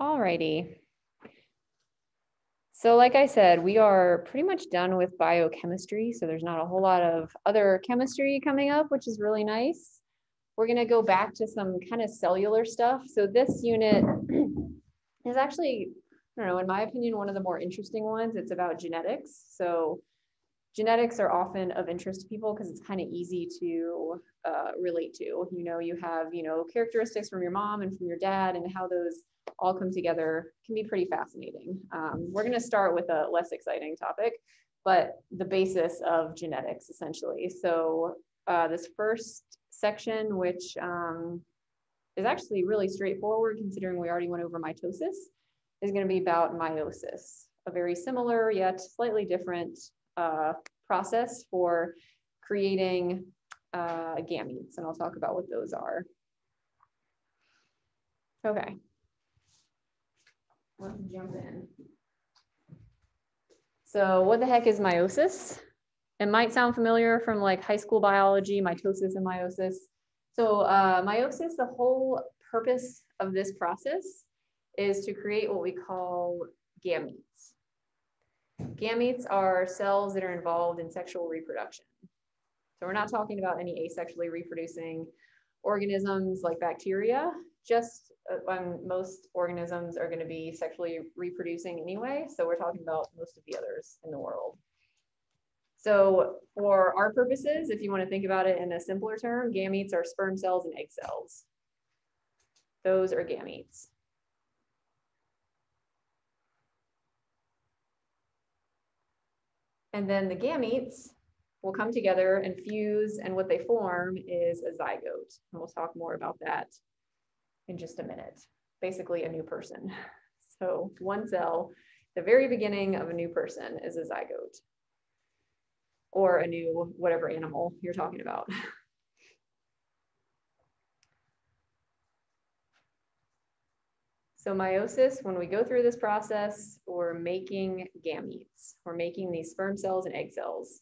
Alrighty. So like I said, we are pretty much done with biochemistry. So there's not a whole lot of other chemistry coming up, which is really nice. We're gonna go back to some kind of cellular stuff. So this unit is actually, I don't know, in my opinion, one of the more interesting ones. It's about genetics. So genetics are often of interest to people because it's kind of easy to uh, relate to. You know, you have, you know, characteristics from your mom and from your dad and how those all come together can be pretty fascinating. Um, we're going to start with a less exciting topic, but the basis of genetics essentially. So uh, this first section, which um, is actually really straightforward considering we already went over mitosis, is going to be about meiosis, a very similar yet slightly different uh, process for creating uh, gametes, and I'll talk about what those are. Okay, let's jump in. So what the heck is meiosis? It might sound familiar from like high school biology, mitosis and meiosis. So uh, meiosis, the whole purpose of this process is to create what we call gametes. Gametes are cells that are involved in sexual reproduction. So we're not talking about any asexually reproducing organisms like bacteria, just uh, um, most organisms are going to be sexually reproducing anyway. So we're talking about most of the others in the world. So for our purposes, if you want to think about it in a simpler term, gametes are sperm cells and egg cells. Those are gametes. And then the gametes will come together and fuse, and what they form is a zygote. And we'll talk more about that in just a minute. Basically, a new person. So, one cell, the very beginning of a new person is a zygote, or a new whatever animal you're talking about. So meiosis, when we go through this process, we're making gametes. We're making these sperm cells and egg cells.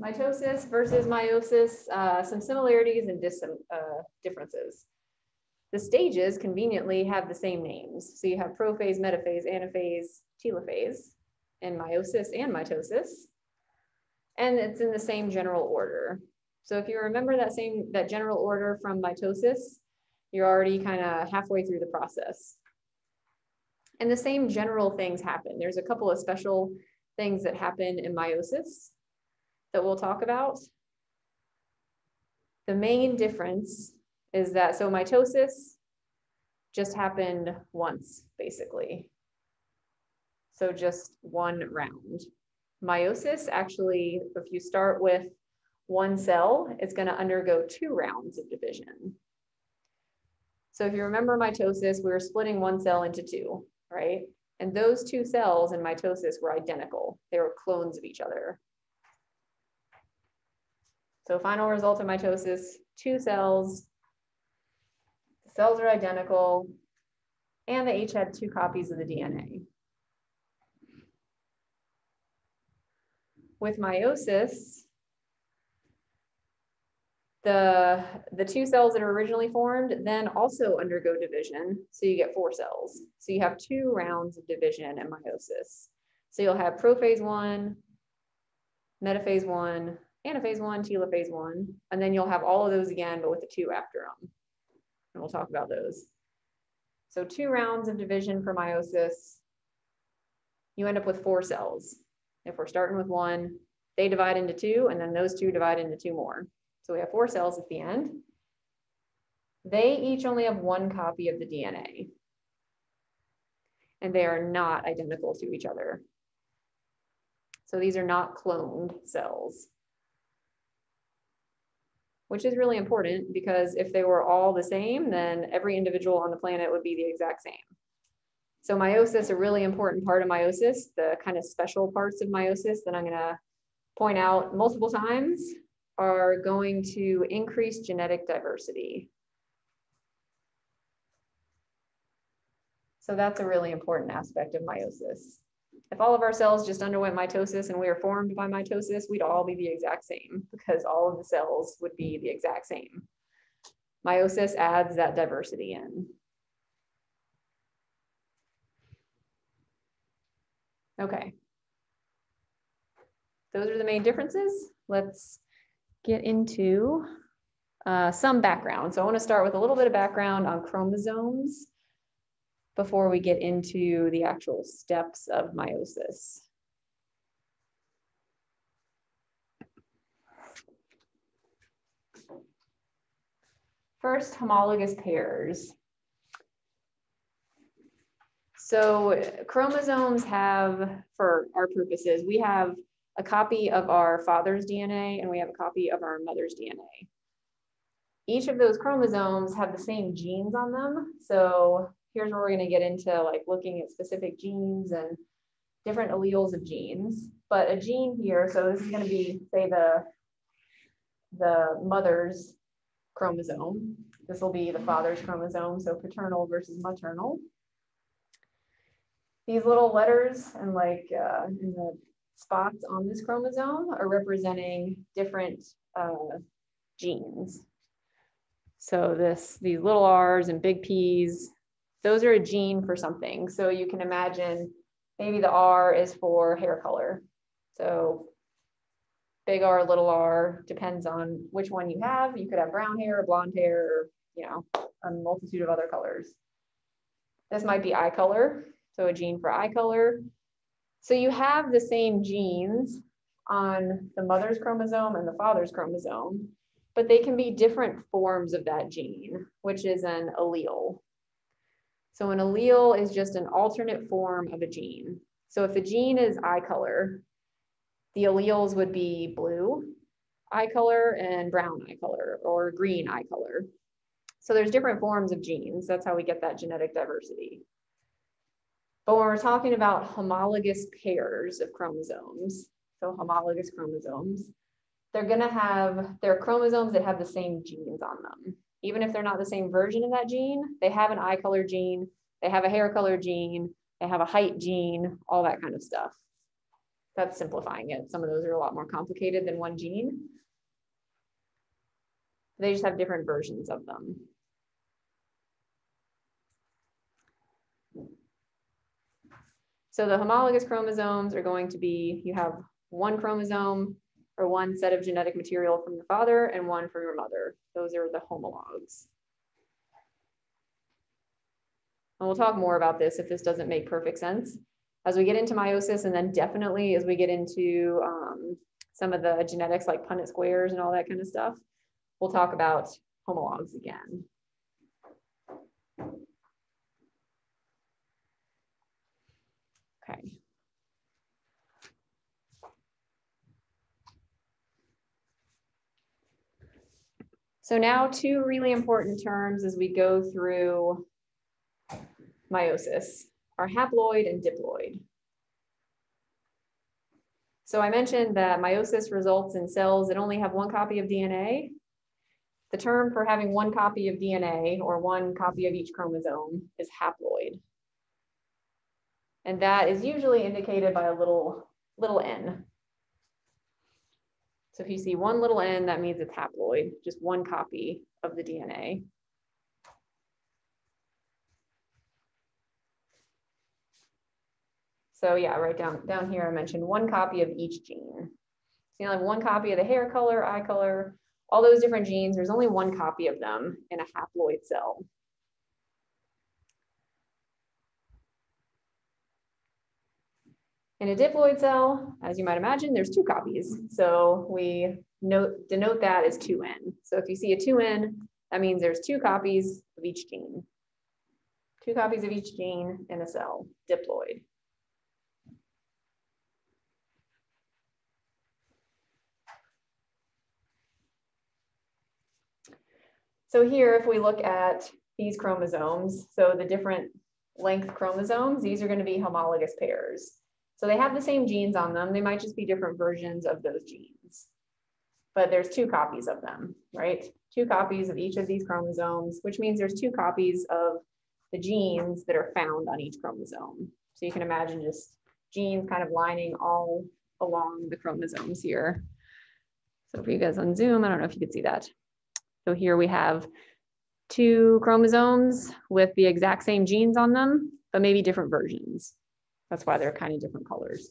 Mitosis versus meiosis, uh, some similarities and dis uh, differences. The stages conveniently have the same names. So you have prophase, metaphase, anaphase, telophase and meiosis and mitosis. And it's in the same general order. So if you remember that same, that general order from mitosis, you're already kind of halfway through the process. And the same general things happen. There's a couple of special things that happen in meiosis that we'll talk about. The main difference is that, so mitosis just happened once, basically. So just one round. Meiosis, actually, if you start with one cell, it's gonna undergo two rounds of division. So if you remember mitosis, we were splitting one cell into two, right? And those two cells in mitosis were identical. They were clones of each other. So final result of mitosis, two cells, cells are identical, and they each had two copies of the DNA. With meiosis, the, the two cells that are originally formed then also undergo division. So you get four cells. So you have two rounds of division in meiosis. So you'll have prophase one, metaphase one, anaphase one, telophase one, and then you'll have all of those again, but with the two after them. And we'll talk about those. So two rounds of division for meiosis, you end up with four cells. If we're starting with one, they divide into two, and then those two divide into two more. So we have four cells at the end. They each only have one copy of the DNA. And they are not identical to each other. So these are not cloned cells which is really important because if they were all the same, then every individual on the planet would be the exact same. So meiosis, a really important part of meiosis, the kind of special parts of meiosis that I'm gonna point out multiple times are going to increase genetic diversity. So that's a really important aspect of meiosis. If all of our cells just underwent mitosis and we were formed by mitosis, we'd all be the exact same because all of the cells would be the exact same. Meiosis adds that diversity in. Okay. Those are the main differences. Let's get into uh, some background. So I want to start with a little bit of background on chromosomes before we get into the actual steps of meiosis. First, homologous pairs. So chromosomes have, for our purposes, we have a copy of our father's DNA and we have a copy of our mother's DNA. Each of those chromosomes have the same genes on them. So here's where we're going to get into like looking at specific genes and different alleles of genes. But a gene here, so this is going to be, say, the, the mother's chromosome. This will be the father's chromosome, so paternal versus maternal. These little letters and like uh, in the spots on this chromosome are representing different uh, genes. So this, these little R's and big P's, those are a gene for something. So you can imagine maybe the R is for hair color. So big R, little r, depends on which one you have. You could have brown hair, blonde hair, or, you know, a multitude of other colors. This might be eye color, so a gene for eye color. So you have the same genes on the mother's chromosome and the father's chromosome, but they can be different forms of that gene, which is an allele. So an allele is just an alternate form of a gene. So if the gene is eye color, the alleles would be blue eye color and brown eye color or green eye color. So there's different forms of genes. That's how we get that genetic diversity. But when we're talking about homologous pairs of chromosomes, so homologous chromosomes, they're gonna have, their chromosomes that have the same genes on them. Even if they're not the same version of that gene, they have an eye color gene, they have a hair color gene, they have a height gene, all that kind of stuff. That's simplifying it. Some of those are a lot more complicated than one gene. They just have different versions of them. So the homologous chromosomes are going to be, you have one chromosome or one set of genetic material from your father and one from your mother. Those are the homologs. And we'll talk more about this if this doesn't make perfect sense as we get into meiosis and then definitely as we get into um, some of the genetics like Punnett squares and all that kind of stuff, we'll talk about homologs again. Okay. So now two really important terms as we go through meiosis are haploid and diploid. So I mentioned that meiosis results in cells that only have one copy of DNA. The term for having one copy of DNA or one copy of each chromosome is haploid. And that is usually indicated by a little, little n. So if you see one little n, that means it's haploid, just one copy of the DNA. So yeah, right down, down here, I mentioned one copy of each gene. So you have one copy of the hair color, eye color, all those different genes, there's only one copy of them in a haploid cell. In a diploid cell, as you might imagine, there's two copies. So we note, denote that as 2n. So if you see a 2n, that means there's two copies of each gene. Two copies of each gene in a cell, diploid. So here, if we look at these chromosomes, so the different length chromosomes, these are going to be homologous pairs. So they have the same genes on them. They might just be different versions of those genes. But there's two copies of them, right? Two copies of each of these chromosomes, which means there's two copies of the genes that are found on each chromosome. So you can imagine just genes kind of lining all along the chromosomes here. So for you guys on Zoom, I don't know if you could see that. So here we have two chromosomes with the exact same genes on them, but maybe different versions. That's why they're kind of different colors.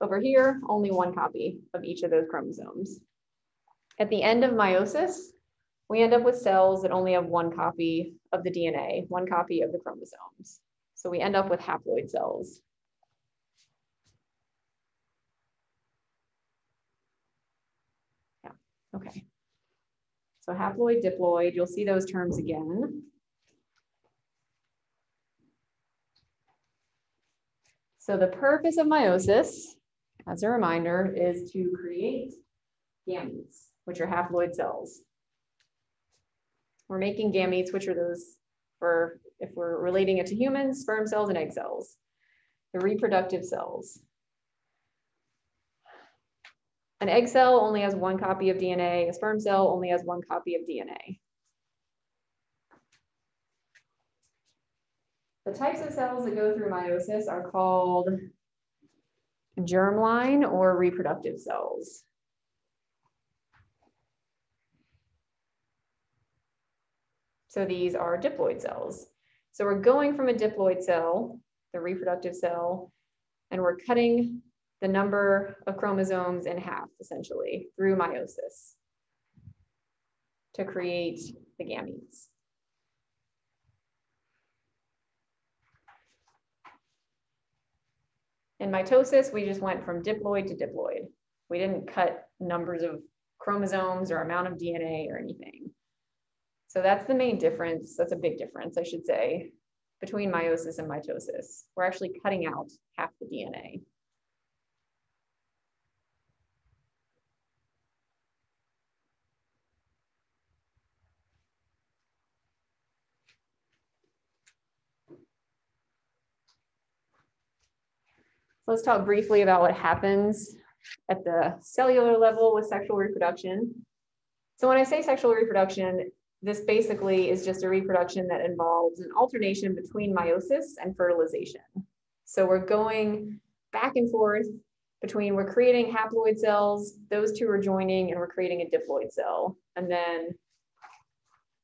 Over here, only one copy of each of those chromosomes. At the end of meiosis, we end up with cells that only have one copy of the DNA, one copy of the chromosomes. So we end up with haploid cells. Yeah, okay. So haploid, diploid, you'll see those terms again. So the purpose of meiosis, as a reminder, is to create gametes, which are haploid cells. We're making gametes, which are those for, if we're relating it to humans, sperm cells and egg cells, the reproductive cells. An egg cell only has one copy of DNA. A sperm cell only has one copy of DNA. The types of cells that go through meiosis are called germline or reproductive cells. So these are diploid cells. So we're going from a diploid cell, the reproductive cell, and we're cutting the number of chromosomes in half, essentially, through meiosis to create the gametes. In mitosis, we just went from diploid to diploid. We didn't cut numbers of chromosomes or amount of DNA or anything. So that's the main difference. That's a big difference, I should say, between meiosis and mitosis. We're actually cutting out half the DNA. Let's talk briefly about what happens at the cellular level with sexual reproduction. So when I say sexual reproduction, this basically is just a reproduction that involves an alternation between meiosis and fertilization. So we're going back and forth between we're creating haploid cells, those two are joining and we're creating a diploid cell. And then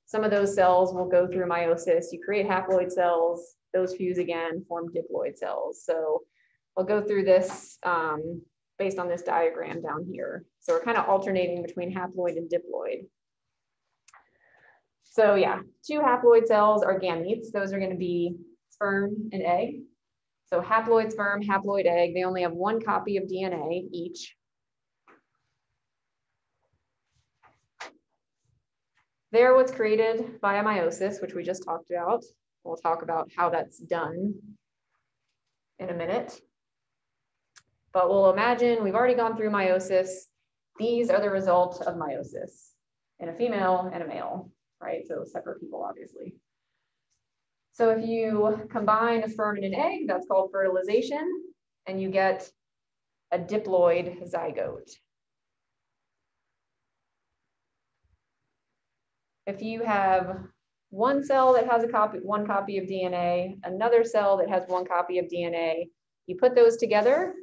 some of those cells will go through meiosis. You create haploid cells, those fuse again, form diploid cells. So I'll go through this um, based on this diagram down here. So we're kind of alternating between haploid and diploid. So yeah, two haploid cells are gametes. Those are going to be sperm and egg. So haploid sperm, haploid egg, they only have one copy of DNA each. They're what's created via meiosis, which we just talked about. We'll talk about how that's done in a minute. But we'll imagine we've already gone through meiosis. These are the result of meiosis in a female and a male right? So separate people, obviously. So if you combine a sperm and an egg, that's called fertilization, and you get a diploid zygote. If you have one cell that has a copy, one copy of DNA, another cell that has one copy of DNA, you put those together,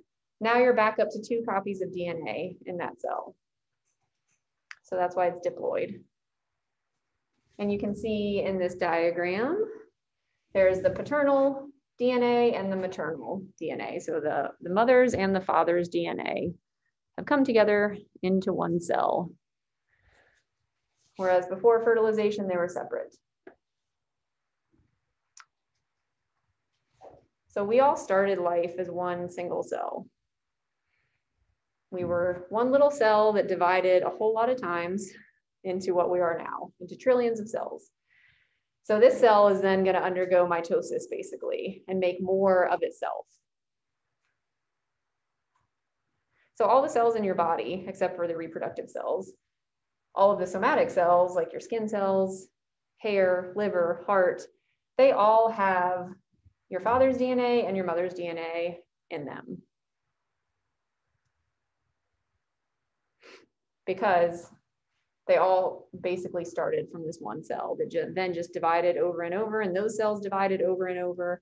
now you're back up to two copies of DNA in that cell. So that's why it's diploid. And you can see in this diagram, there's the paternal DNA and the maternal DNA. So the, the mother's and the father's DNA have come together into one cell. Whereas before fertilization, they were separate. So we all started life as one single cell. We hmm. were one little cell that divided a whole lot of times into what we are now, into trillions of cells. So this cell is then going to undergo mitosis basically and make more of itself. So all the cells in your body, except for the reproductive cells, all of the somatic cells, like your skin cells, hair, liver, heart, they all have your father's DNA and your mother's DNA in them. Because they all basically started from this one cell that then just divided over and over and those cells divided over and over.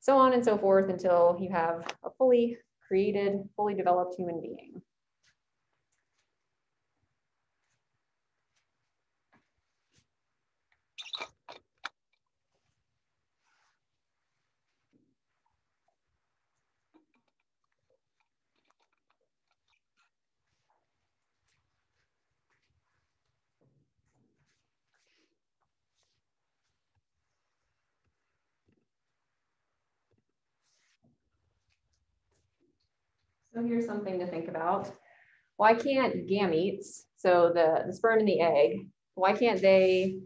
so on and so forth until you have a fully created, fully developed human being. So here's something to think about. Why can't gametes, so the, the sperm and the egg, why can't they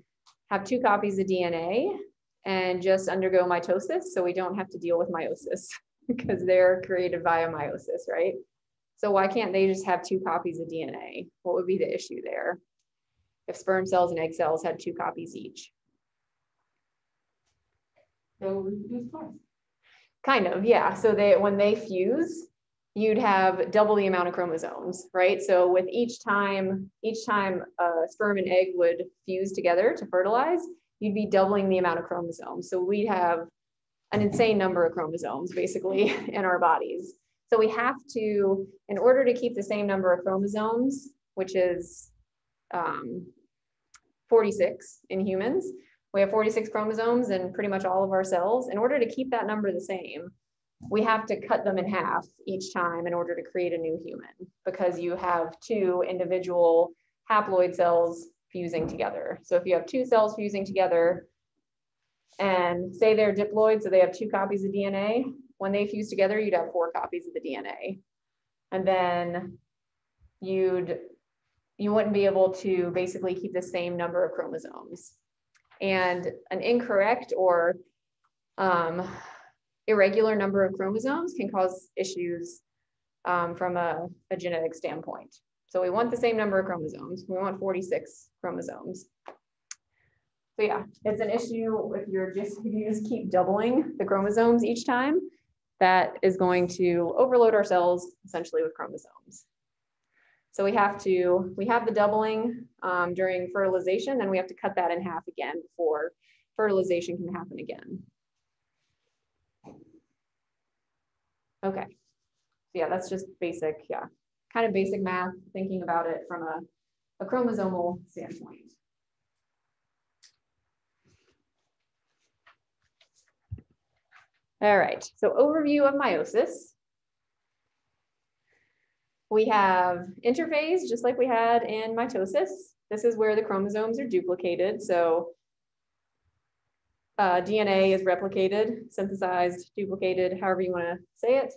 have two copies of DNA and just undergo mitosis so we don't have to deal with meiosis because they're created via meiosis, right? So why can't they just have two copies of DNA? What would be the issue there? If sperm cells and egg cells had two copies each. Kind of, yeah. So they when they fuse, you'd have double the amount of chromosomes, right? So with each time, each time a sperm and egg would fuse together to fertilize, you'd be doubling the amount of chromosomes. So we'd have an insane number of chromosomes basically in our bodies. So we have to, in order to keep the same number of chromosomes, which is um, 46 in humans, we have 46 chromosomes in pretty much all of our cells. In order to keep that number the same, we have to cut them in half each time in order to create a new human because you have two individual haploid cells fusing together. So if you have two cells fusing together and say they're diploid, so they have two copies of DNA, when they fuse together, you'd have four copies of the DNA. And then you'd you wouldn't be able to basically keep the same number of chromosomes. And an incorrect or um, irregular number of chromosomes can cause issues um, from a, a genetic standpoint. So we want the same number of chromosomes. We want 46 chromosomes. So yeah, it's an issue if you're just if you just keep doubling the chromosomes each time, that is going to overload our cells essentially with chromosomes. So we have to, we have the doubling um, during fertilization, then we have to cut that in half again before fertilization can happen again. Okay. So yeah, that's just basic, yeah, kind of basic math, thinking about it from a, a chromosomal standpoint. All right, so overview of meiosis. We have interphase, just like we had in mitosis. This is where the chromosomes are duplicated. So uh, DNA is replicated, synthesized, duplicated, however you want to say it,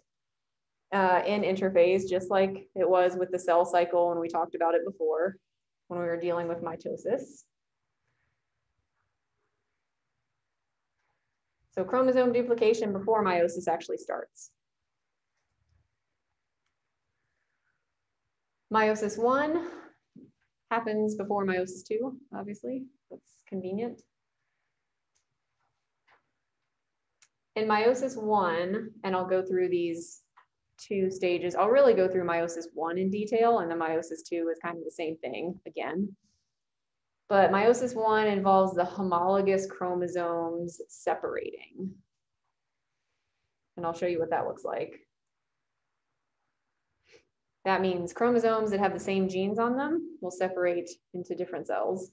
uh, in interphase, just like it was with the cell cycle when we talked about it before when we were dealing with mitosis. So chromosome duplication before meiosis actually starts. Meiosis one happens before meiosis two, obviously, that's convenient. In meiosis one, and I'll go through these two stages. I'll really go through meiosis one in detail, and the meiosis two is kind of the same thing again. But meiosis one involves the homologous chromosomes separating. And I'll show you what that looks like. That means chromosomes that have the same genes on them will separate into different cells.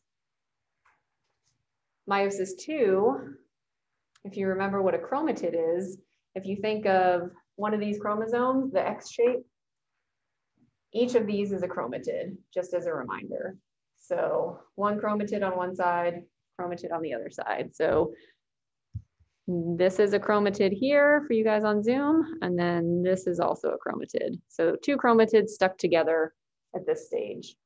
Meiosis two if you remember what a chromatid is, if you think of one of these chromosomes, the X shape, each of these is a chromatid, just as a reminder. So one chromatid on one side, chromatid on the other side. So this is a chromatid here for you guys on Zoom, and then this is also a chromatid. So two chromatids stuck together at this stage.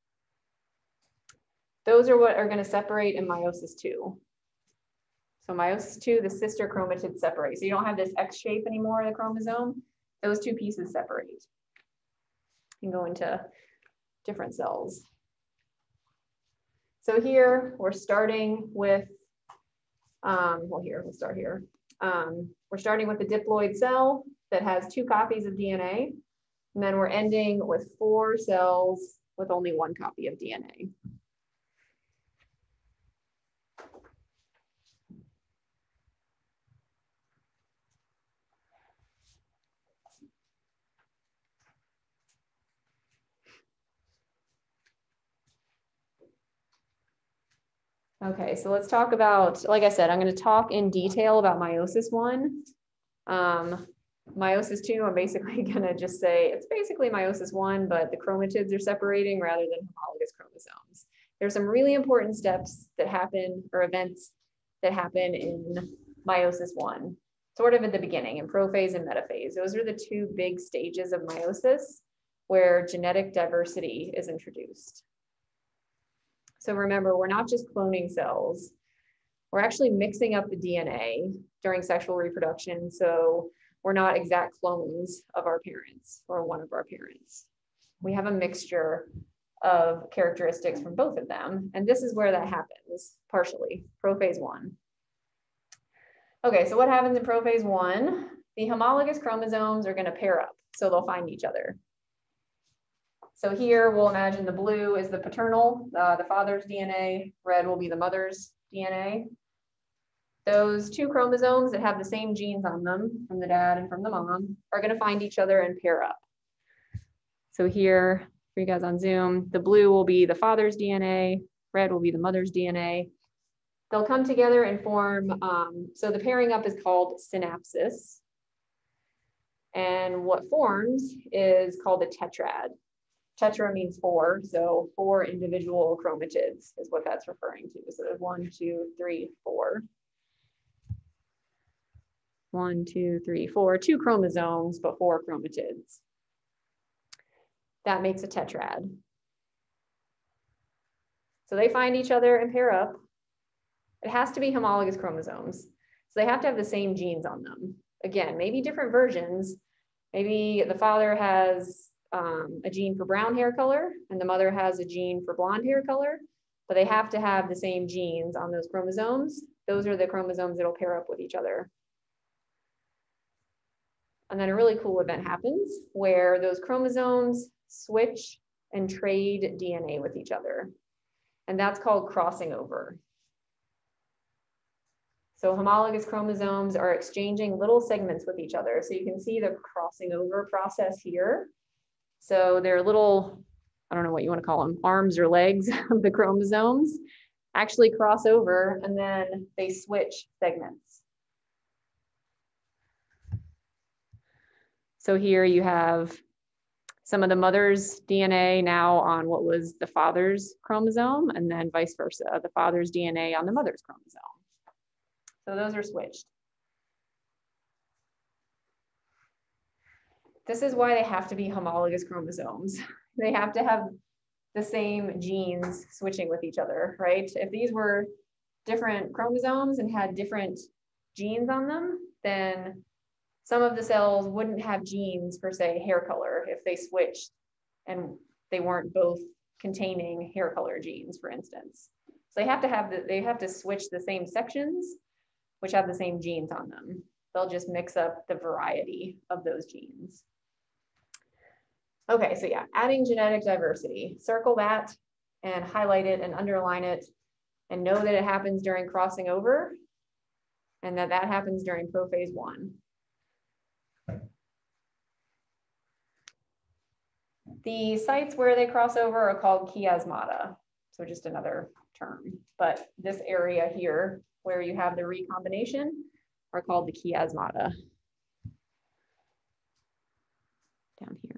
Those are what are gonna separate in meiosis two. So meiosis two, the sister chromatids separate. So you don't have this X shape anymore the chromosome. Those two pieces separate and go into different cells. So here we're starting with, um, well here, we'll start here. Um, we're starting with the diploid cell that has two copies of DNA. And then we're ending with four cells with only one copy of DNA. Okay, so let's talk about, like I said, I'm going to talk in detail about meiosis one. Um, meiosis two, I'm basically going to just say it's basically meiosis one, but the chromatids are separating rather than homologous chromosomes. There's some really important steps that happen or events that happen in meiosis one, sort of at the beginning in prophase and metaphase. Those are the two big stages of meiosis where genetic diversity is introduced. So remember, we're not just cloning cells. We're actually mixing up the DNA during sexual reproduction. So we're not exact clones of our parents or one of our parents. We have a mixture of characteristics from both of them. And this is where that happens partially, prophase one. Okay, so what happens in prophase one? The homologous chromosomes are gonna pair up, so they'll find each other. So here we'll imagine the blue is the paternal, uh, the father's DNA, red will be the mother's DNA. Those two chromosomes that have the same genes on them from the dad and from the mom are gonna find each other and pair up. So here, for you guys on Zoom, the blue will be the father's DNA, red will be the mother's DNA. They'll come together and form, um, so the pairing up is called synapsis. And what forms is called a tetrad. Tetra means four, so four individual chromatids is what that's referring to. So there's one, two, three, four. One, two, three, four, two chromosomes, but four chromatids. That makes a tetrad. So they find each other and pair up. It has to be homologous chromosomes. So they have to have the same genes on them. Again, maybe different versions. Maybe the father has um, a gene for brown hair color and the mother has a gene for blonde hair color, but they have to have the same genes on those chromosomes. Those are the chromosomes that'll pair up with each other. And then a really cool event happens where those chromosomes switch and trade DNA with each other. And that's called crossing over. So homologous chromosomes are exchanging little segments with each other. So you can see the crossing over process here. So they're little, I don't know what you want to call them, arms or legs of the chromosomes actually cross over and then they switch segments. So here you have some of the mother's DNA now on what was the father's chromosome and then vice versa, the father's DNA on the mother's chromosome. So those are switched. This is why they have to be homologous chromosomes. They have to have the same genes switching with each other, right? If these were different chromosomes and had different genes on them, then some of the cells wouldn't have genes for say hair color if they switched and they weren't both containing hair color genes, for instance. So they have to have the, they have to switch the same sections, which have the same genes on them. They'll just mix up the variety of those genes. Okay, so yeah, adding genetic diversity. Circle that and highlight it and underline it and know that it happens during crossing over and that that happens during prophase one. The sites where they cross over are called chiasmata, so just another term. But this area here where you have the recombination are called the chiasmata. Down here.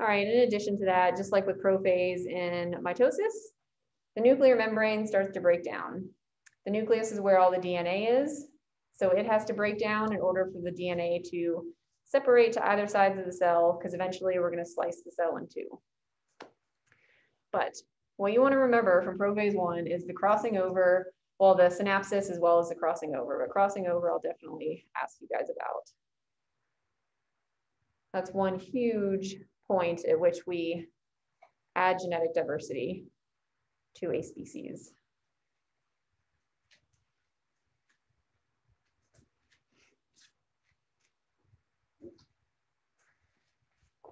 All right, in addition to that, just like with prophase in mitosis, the nuclear membrane starts to break down. The nucleus is where all the DNA is. So it has to break down in order for the DNA to separate to either sides of the cell because eventually we're going to slice the cell in two. But what you want to remember from prophase one is the crossing over, well, the synapsis as well as the crossing over. But crossing over, I'll definitely ask you guys about. That's one huge point at which we add genetic diversity to a species.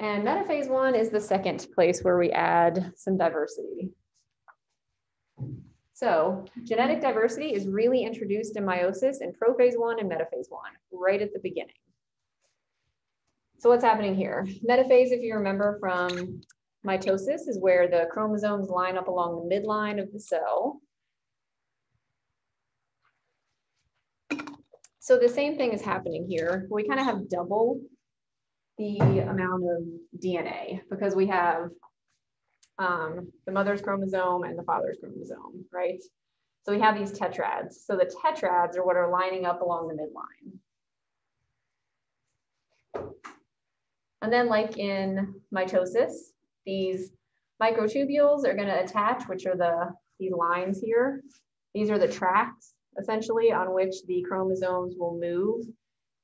And metaphase one is the second place where we add some diversity. So genetic diversity is really introduced in meiosis in prophase one and metaphase one, right at the beginning. So what's happening here? Metaphase, if you remember from Mitosis is where the chromosomes line up along the midline of the cell. So the same thing is happening here. We kind of have double the amount of DNA because we have um, the mother's chromosome and the father's chromosome, right? So we have these tetrads. So the tetrads are what are lining up along the midline. And then like in mitosis, these microtubules are gonna attach, which are the these lines here. These are the tracks essentially on which the chromosomes will move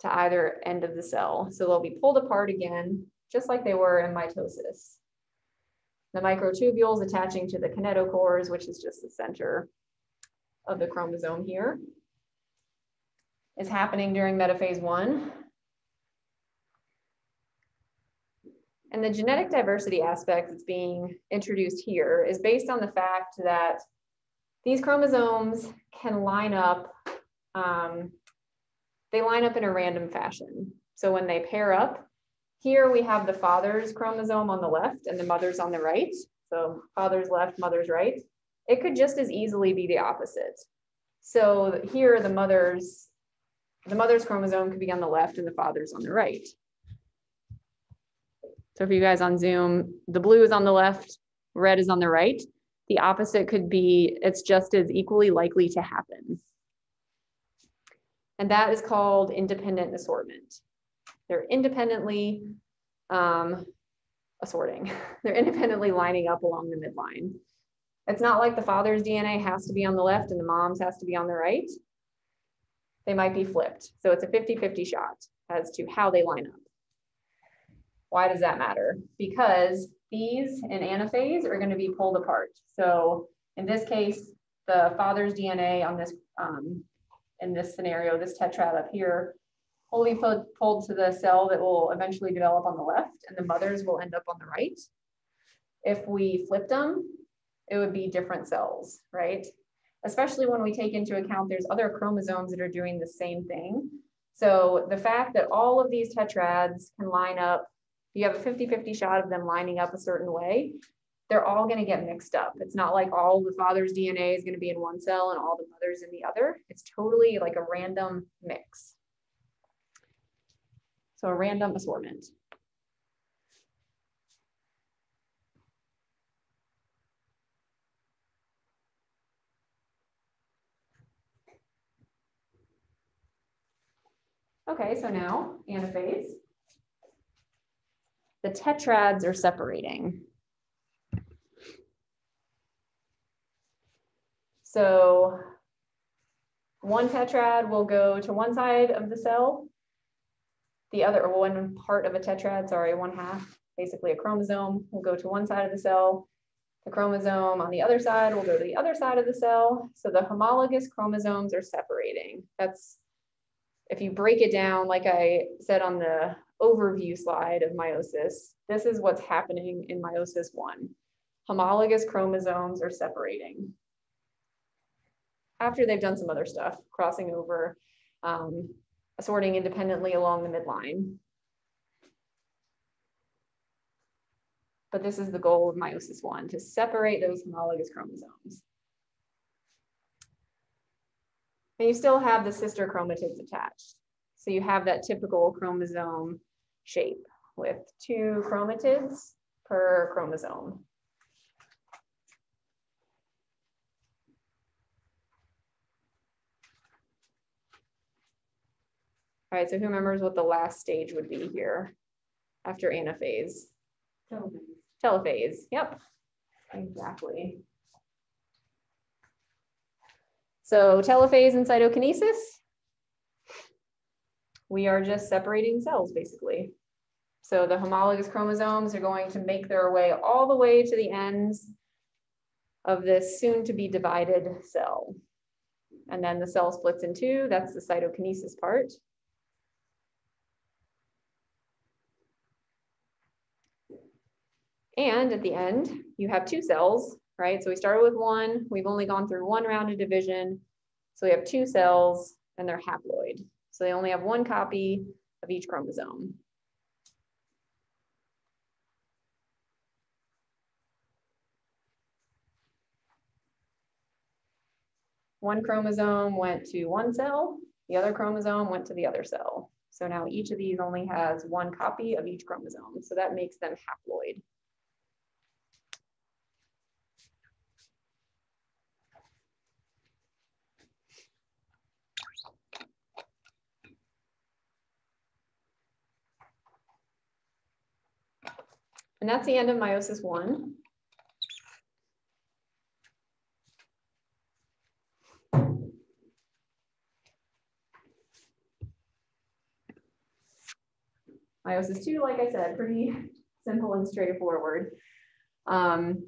to either end of the cell. So they'll be pulled apart again, just like they were in mitosis. The microtubules attaching to the kinetochores, which is just the center of the chromosome here, is happening during metaphase one. And the genetic diversity aspect that's being introduced here is based on the fact that these chromosomes can line up, um, they line up in a random fashion. So when they pair up, here we have the father's chromosome on the left and the mother's on the right. So father's left, mother's right. It could just as easily be the opposite. So here the mother's, the mother's chromosome could be on the left and the father's on the right. So for you guys on Zoom, the blue is on the left, red is on the right. The opposite could be, it's just as equally likely to happen. And that is called independent assortment. They're independently um, assorting. They're independently lining up along the midline. It's not like the father's DNA has to be on the left and the mom's has to be on the right. They might be flipped. So it's a 50-50 shot as to how they line up. Why does that matter? Because these in anaphase are going to be pulled apart. So in this case, the father's DNA on this, um, in this scenario, this tetrad up here, will be pulled, pulled to the cell that will eventually develop on the left and the mother's will end up on the right. If we flipped them, it would be different cells, right? Especially when we take into account there's other chromosomes that are doing the same thing. So the fact that all of these tetrads can line up you have a 50-50 shot of them lining up a certain way, they're all going to get mixed up. It's not like all the father's DNA is going to be in one cell and all the mother's in the other. It's totally like a random mix. So a random assortment. Okay, so now anaphase the tetrads are separating. So one tetrad will go to one side of the cell. The other, one part of a tetrad, sorry, one half, basically a chromosome will go to one side of the cell. The chromosome on the other side will go to the other side of the cell. So the homologous chromosomes are separating. That's, if you break it down, like I said on the overview slide of meiosis, this is what's happening in meiosis one. Homologous chromosomes are separating. After they've done some other stuff, crossing over, um, assorting independently along the midline. But this is the goal of meiosis one, to separate those homologous chromosomes. And you still have the sister chromatids attached. So you have that typical chromosome shape with two chromatids per chromosome. All right, so who remembers what the last stage would be here after anaphase? Telophase. Telophase, yep, exactly. So telophase and cytokinesis, we are just separating cells basically. So the homologous chromosomes are going to make their way all the way to the ends of this soon to be divided cell. And then the cell splits in two, that's the cytokinesis part. And at the end, you have two cells, right? So we started with one, we've only gone through one round of division. So we have two cells and they're haploid. So they only have one copy of each chromosome. One chromosome went to one cell, the other chromosome went to the other cell. So now each of these only has one copy of each chromosome. So that makes them haploid. And that's the end of meiosis one. Meiosis two, like I said, pretty simple and straightforward. Um,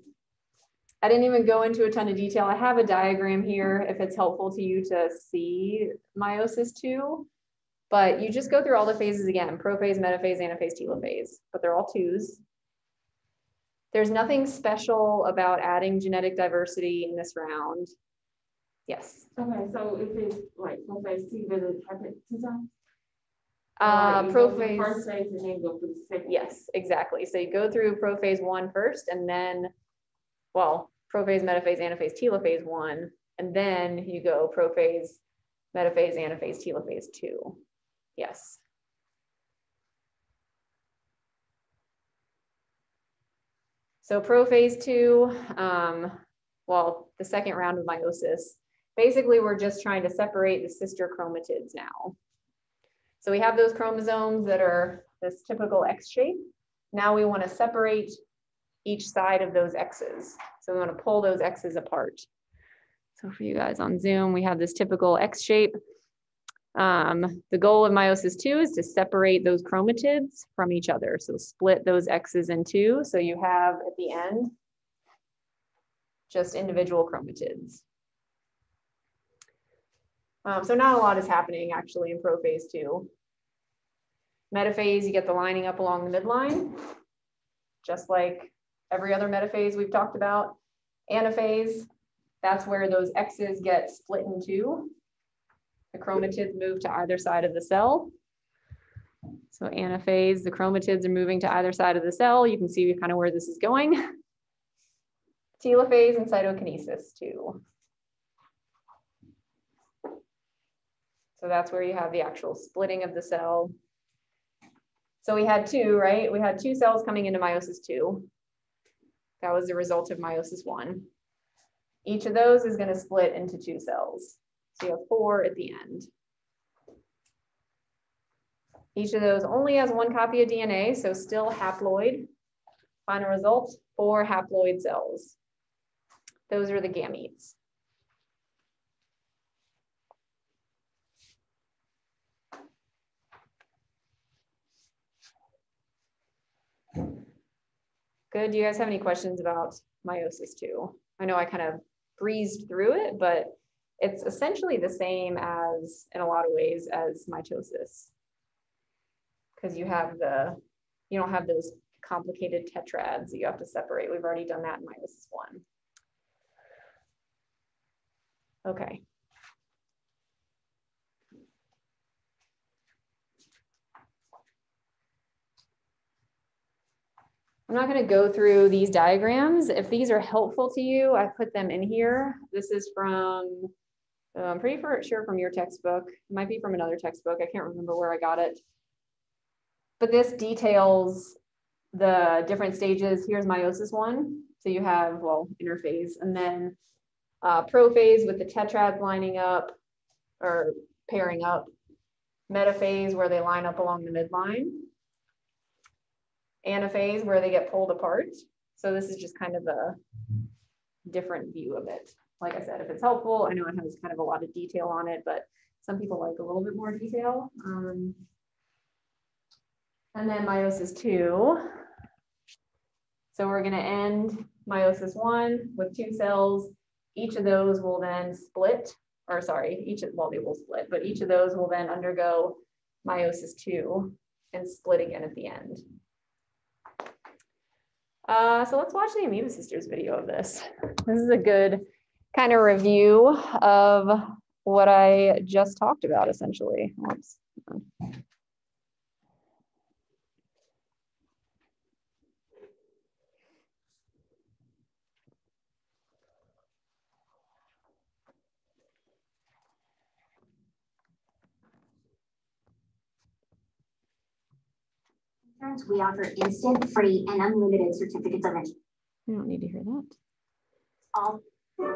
I didn't even go into a ton of detail. I have a diagram here if it's helpful to you to see meiosis two, but you just go through all the phases again, prophase, metaphase, anaphase, telophase, but they're all twos. There's nothing special about adding genetic diversity in this round. Yes. Okay, so if it's like prophase two, does it happen two times? Uh, Or you go through prophase. First phase and then go through the second. Yes, exactly. So you go through prophase one first and then, well, prophase, metaphase, anaphase, telophase one, and then you go prophase, metaphase, anaphase, telophase two. Yes. So prophase two, um, well, the second round of meiosis, basically we're just trying to separate the sister chromatids now. So we have those chromosomes that are this typical X shape. Now we want to separate each side of those X's. So we want to pull those X's apart. So for you guys on Zoom, we have this typical X shape. Um, the goal of meiosis two is to separate those chromatids from each other. So split those X's in two. So you have at the end, just individual chromatids. Um, so not a lot is happening actually in prophase two. Metaphase, you get the lining up along the midline, just like every other metaphase we've talked about. Anaphase, that's where those X's get split in two. The chromatids move to either side of the cell. So anaphase, the chromatids are moving to either side of the cell. You can see kind of where this is going. Telophase and cytokinesis too. So that's where you have the actual splitting of the cell. So we had two, right? We had two cells coming into meiosis two. That was the result of meiosis one. Each of those is going to split into two cells. So you have four at the end. Each of those only has one copy of DNA, so still haploid. Final result, four haploid cells. Those are the gametes. Good. Do you guys have any questions about meiosis two? I know I kind of breezed through it, but it's essentially the same as, in a lot of ways, as mitosis. Because you have the, you don't have those complicated tetrads that you have to separate. We've already done that in meiosis one. Okay. I'm not going to go through these diagrams. If these are helpful to you, I put them in here. This is from, I'm pretty sure from your textbook. It might be from another textbook. I can't remember where I got it. But this details the different stages. Here's meiosis one. So you have, well, interphase, and then uh, prophase with the tetrads lining up or pairing up. Metaphase where they line up along the midline anaphase where they get pulled apart. So this is just kind of a different view of it. Like I said, if it's helpful, I know it has kind of a lot of detail on it, but some people like a little bit more detail. Um, and then meiosis two. So we're gonna end meiosis one with two cells. Each of those will then split, or sorry, each of, well, they will split, but each of those will then undergo meiosis two and split again at the end. Uh, so let's watch the Amoeba Sisters video of this. This is a good kind of review of what I just talked about essentially. Oops. we offer instant, free, and unlimited certificates of entry. I don't need to hear that. All have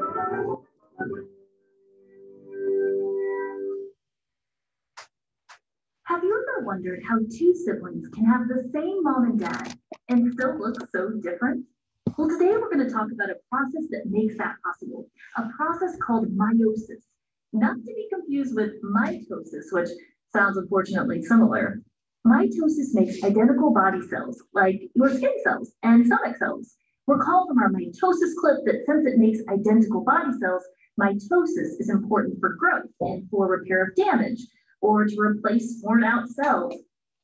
you ever wondered how two siblings can have the same mom and dad and still look so different? Well, today we're going to talk about a process that makes that possible, a process called meiosis, not to be confused with mitosis, which sounds unfortunately similar. Mitosis makes identical body cells, like your skin cells and stomach cells. Recall from our mitosis clip that since it makes identical body cells, mitosis is important for growth and for repair of damage or to replace worn out cells,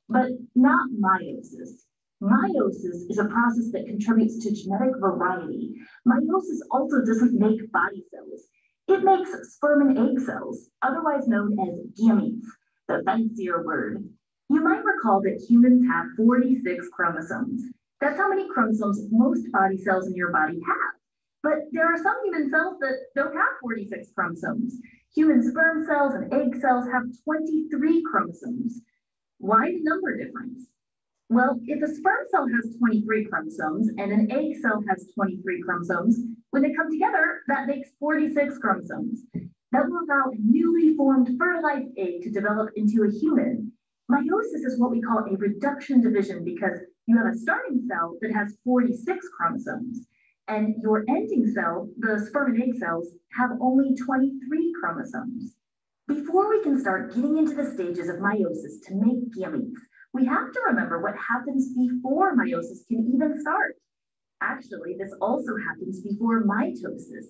but not meiosis. Meiosis is a process that contributes to genetic variety. Meiosis also doesn't make body cells. It makes sperm and egg cells, otherwise known as gametes, the fancier word. You might recall that humans have 46 chromosomes. That's how many chromosomes most body cells in your body have. But there are some human cells that don't have 46 chromosomes. Human sperm cells and egg cells have 23 chromosomes. Why the number difference? Well, if a sperm cell has 23 chromosomes and an egg cell has 23 chromosomes, when they come together, that makes 46 chromosomes. That will allow a newly formed fertilized egg to develop into a human. Meiosis is what we call a reduction division because you have a starting cell that has 46 chromosomes, and your ending cell, the sperm and egg cells, have only 23 chromosomes. Before we can start getting into the stages of meiosis to make gametes, we have to remember what happens before meiosis can even start. Actually, this also happens before mitosis.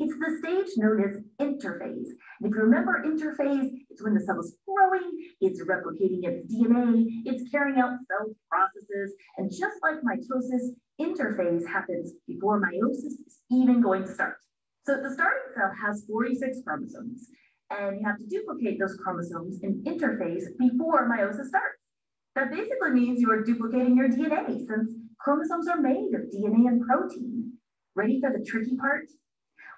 It's the stage known as interphase. And if you remember interphase, it's when the cell is growing, it's replicating its DNA, it's carrying out cell processes, and just like mitosis, interphase happens before meiosis is even going to start. So the starting cell has 46 chromosomes, and you have to duplicate those chromosomes in interphase before meiosis starts. That basically means you are duplicating your DNA since chromosomes are made of DNA and protein. Ready for the tricky part?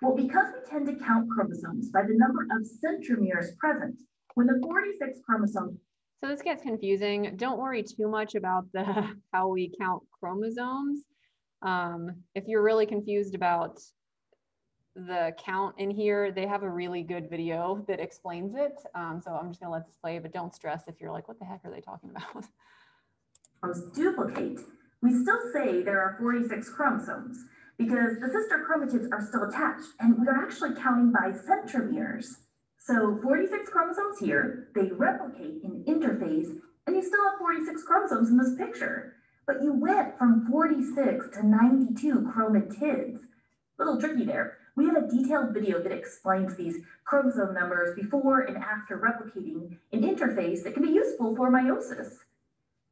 Well, because we tend to count chromosomes by the number of centromeres present, when the 46 chromosome So this gets confusing. Don't worry too much about the how we count chromosomes. Um, if you're really confused about the count in here, they have a really good video that explains it. Um, so I'm just gonna let this play, but don't stress if you're like, what the heck are they talking about? chromosomes duplicate, we still say there are 46 chromosomes because the sister chromatids are still attached and we are actually counting by centromeres. So 46 chromosomes here, they replicate in interphase and you still have 46 chromosomes in this picture. But you went from 46 to 92 chromatids. A little tricky there. We have a detailed video that explains these chromosome numbers before and after replicating in interphase that can be useful for meiosis.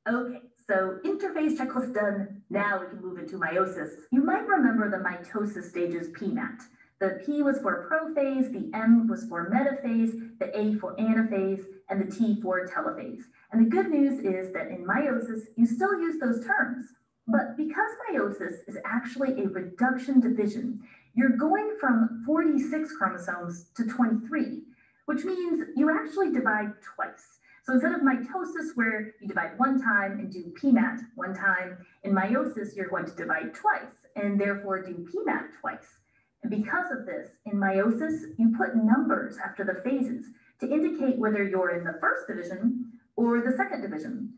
Okay, so interphase checklist done. Now we can move into meiosis. You might remember the mitosis stages PMAT. The P was for prophase, the M was for metaphase, the A for anaphase, and the T for telophase. And the good news is that in meiosis, you still use those terms. But because meiosis is actually a reduction division, you're going from 46 chromosomes to 23, which means you actually divide twice. So instead of mitosis, where you divide one time and do PMAT one time, in meiosis, you're going to divide twice and therefore do PMAT twice. And because of this, in meiosis, you put numbers after the phases to indicate whether you're in the first division or the second division.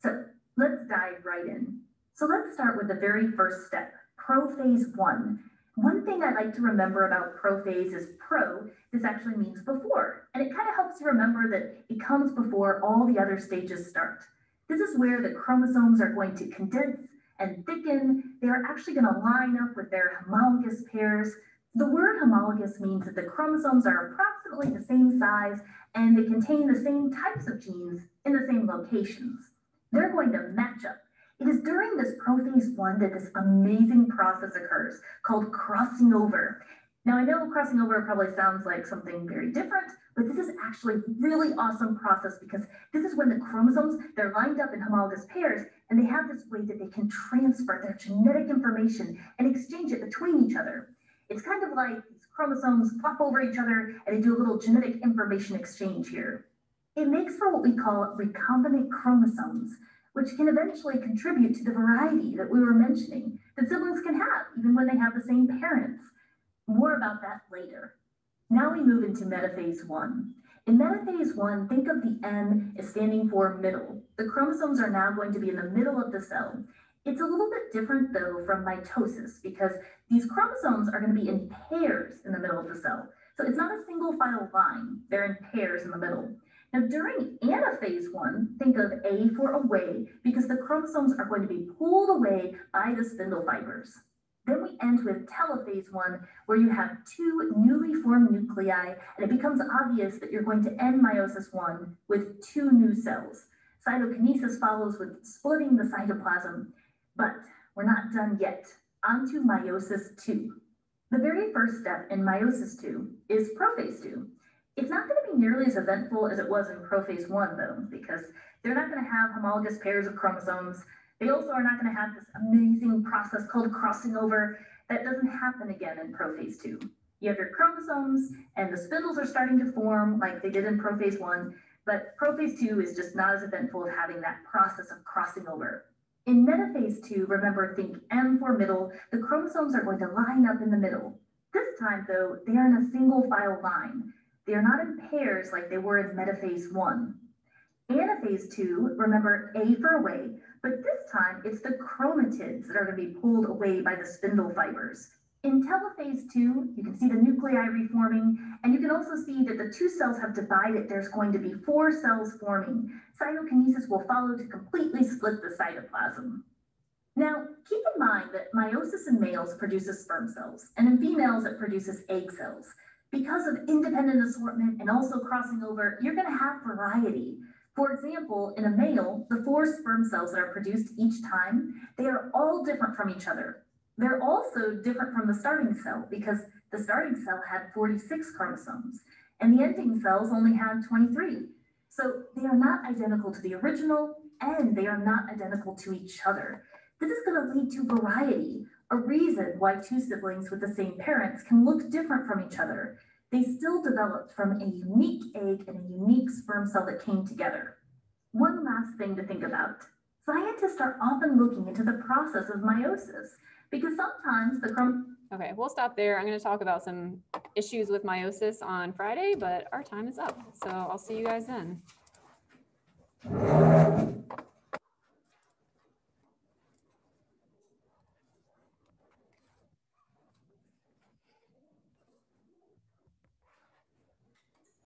So let's dive right in. So let's start with the very first step, prophase one. One thing I like to remember about prophase is pro, this actually means before, and it kind of helps you remember that it comes before all the other stages start. This is where the chromosomes are going to condense and thicken. They are actually going to line up with their homologous pairs. The word homologous means that the chromosomes are approximately the same size and they contain the same types of genes in the same locations. They're going to match up it is during this prophase one that this amazing process occurs called crossing over. Now I know crossing over probably sounds like something very different, but this is actually a really awesome process because this is when the chromosomes, they're lined up in homologous pairs and they have this way that they can transfer their genetic information and exchange it between each other. It's kind of like these chromosomes flop over each other and they do a little genetic information exchange here. It makes for what we call recombinant chromosomes, which can eventually contribute to the variety that we were mentioning that siblings can have even when they have the same parents. More about that later. Now we move into metaphase one. In metaphase one, think of the M as standing for middle. The chromosomes are now going to be in the middle of the cell. It's a little bit different though from mitosis because these chromosomes are going to be in pairs in the middle of the cell. So it's not a single file line, they're in pairs in the middle. Now during anaphase one, think of A for away because the chromosomes are going to be pulled away by the spindle fibers. Then we end with telophase one, where you have two newly formed nuclei, and it becomes obvious that you're going to end meiosis one with two new cells. Cytokinesis follows with splitting the cytoplasm, but we're not done yet. On to meiosis two. The very first step in meiosis two is prophase two. It's not going to be nearly as eventful as it was in prophase one, though, because they're not going to have homologous pairs of chromosomes. They also are not going to have this amazing process called crossing over that doesn't happen again in prophase two. You have your chromosomes and the spindles are starting to form like they did in prophase one, but prophase two is just not as eventful of having that process of crossing over. In metaphase two, remember think M for middle, the chromosomes are going to line up in the middle. This time though, they are in a single file line. They are not in pairs like they were in metaphase one. Anaphase two, remember A for away, but this time it's the chromatids that are going to be pulled away by the spindle fibers. In telophase two, you can see the nuclei reforming, and you can also see that the two cells have divided. There's going to be four cells forming. Cytokinesis will follow to completely split the cytoplasm. Now, keep in mind that meiosis in males produces sperm cells, and in females it produces egg cells. Because of independent assortment and also crossing over, you're going to have variety. For example, in a male, the four sperm cells that are produced each time, they are all different from each other. They're also different from the starting cell because the starting cell had 46 chromosomes and the ending cells only had 23. So they are not identical to the original and they are not identical to each other. This is going to lead to variety, a reason why two siblings with the same parents can look different from each other. They still developed from a unique egg and a unique sperm cell that came together. One last thing to think about. Scientists are often looking into the process of meiosis because sometimes the chrom Okay, we'll stop there. I'm going to talk about some issues with meiosis on Friday, but our time is up. So I'll see you guys then.